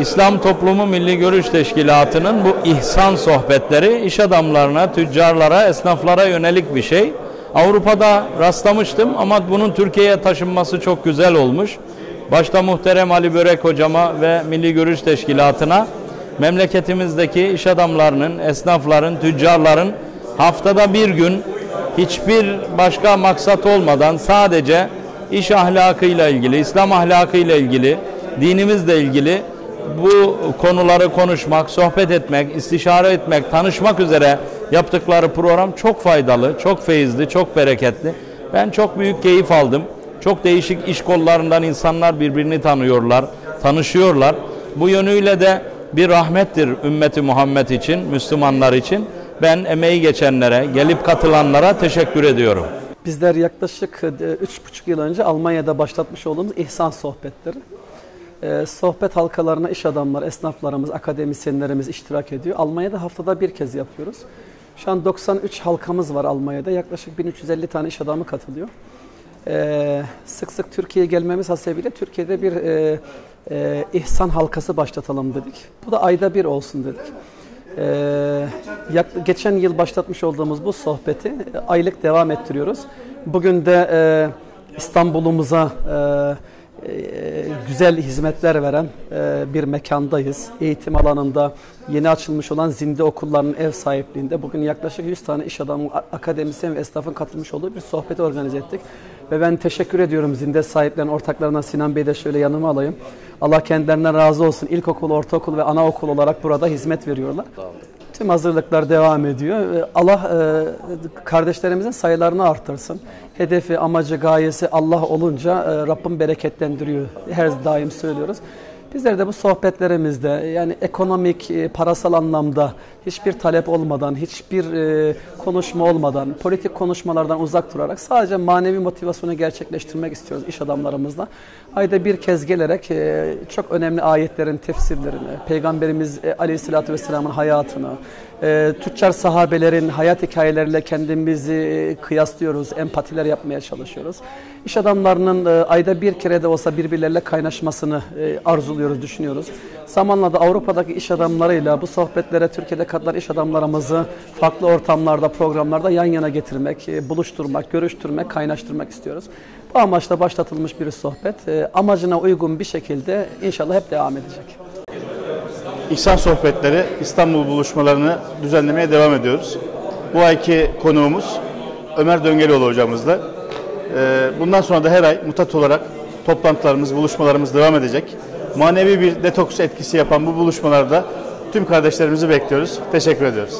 İslam Toplumu Milli Görüş Teşkilatı'nın bu ihsan sohbetleri iş adamlarına, tüccarlara, esnaflara yönelik bir şey. Avrupa'da rastlamıştım ama bunun Türkiye'ye taşınması çok güzel olmuş. Başta muhterem Ali Börek hocama ve Milli Görüş Teşkilatı'na memleketimizdeki iş adamlarının, esnafların, tüccarların haftada bir gün hiçbir başka maksat olmadan sadece iş ahlakıyla ilgili, İslam ahlakıyla ilgili, dinimizle ilgili bu konuları konuşmak, sohbet etmek, istişare etmek, tanışmak üzere yaptıkları program çok faydalı, çok feyizli, çok bereketli. Ben çok büyük keyif aldım. Çok değişik iş kollarından insanlar birbirini tanıyorlar, tanışıyorlar. Bu yönüyle de bir rahmettir ümmeti Muhammed için, Müslümanlar için. Ben emeği geçenlere, gelip katılanlara teşekkür ediyorum. Bizler yaklaşık e, üç buçuk yıl önce Almanya'da başlatmış olduğumuz ihsan sohbetleri. Ee, sohbet halkalarına iş adamları, esnaflarımız, akademisyenlerimiz iştirak ediyor. Almanya'da haftada bir kez yapıyoruz. Şu an 93 halkamız var Almanya'da. Yaklaşık 1350 tane iş adamı katılıyor. Ee, sık sık Türkiye'ye gelmemiz hasebiyle Türkiye'de bir e, e, ihsan halkası başlatalım dedik. Bu da ayda bir olsun dedik. Ee, yak- geçen yıl başlatmış olduğumuz bu sohbeti e, aylık devam ettiriyoruz. Bugün de e, İstanbul'umuza e, e, güzel hizmetler veren e, bir mekandayız. Eğitim alanında yeni açılmış olan Zinde okullarının ev sahipliğinde bugün yaklaşık 100 tane iş adamı, akademisyen ve esnafın katılmış olduğu bir sohbeti organize ettik. Ve ben teşekkür ediyorum Zinde sahiplerinin ortaklarına Sinan Bey'i de şöyle yanıma alayım. Allah kendilerinden razı olsun. İlkokul, ortaokul ve anaokul olarak burada hizmet veriyorlar. Tüm hazırlıklar devam ediyor. Ee, Allah e, kardeşlerimizin sayılarını artırsın. Hedefi, amacı, gayesi Allah olunca e, Rabbim bereketlendiriyor. Her daim söylüyoruz. Bizler de bu sohbetlerimizde yani ekonomik, e, parasal anlamda hiçbir talep olmadan, hiçbir e, konuşma olmadan, politik konuşmalardan uzak durarak sadece manevi motivasyonu gerçekleştirmek istiyoruz iş adamlarımızla. Ayda bir kez gelerek e, çok önemli ayetlerin tefsirlerini, Peygamberimiz Aleyhisselatü Vesselam'ın hayatını, e, tüccar sahabelerin hayat hikayeleriyle kendimizi e, kıyaslıyoruz, empatiler yapmaya çalışıyoruz. İş adamlarının e, ayda bir kere de olsa birbirleriyle kaynaşmasını e, arzuluyoruz, düşünüyoruz. Zamanla da Avrupa'daki iş adamlarıyla bu sohbetlere Türkiye'de katılan iş adamlarımızı farklı ortamlarda, programlarda yan yana getirmek, e, buluşturmak, görüştürmek, kaynaştırmak istiyoruz. Bu amaçla başlatılmış bir sohbet. E, amacına uygun bir şekilde inşallah hep devam edecek. İhsan sohbetleri İstanbul buluşmalarını düzenlemeye devam ediyoruz. Bu ayki konuğumuz Ömer Döngelioğlu hocamızla. Ee, Bundan sonra da her ay mutat olarak toplantılarımız, buluşmalarımız devam edecek. Manevi bir detoks etkisi yapan bu buluşmalarda tüm kardeşlerimizi bekliyoruz. Teşekkür ediyoruz.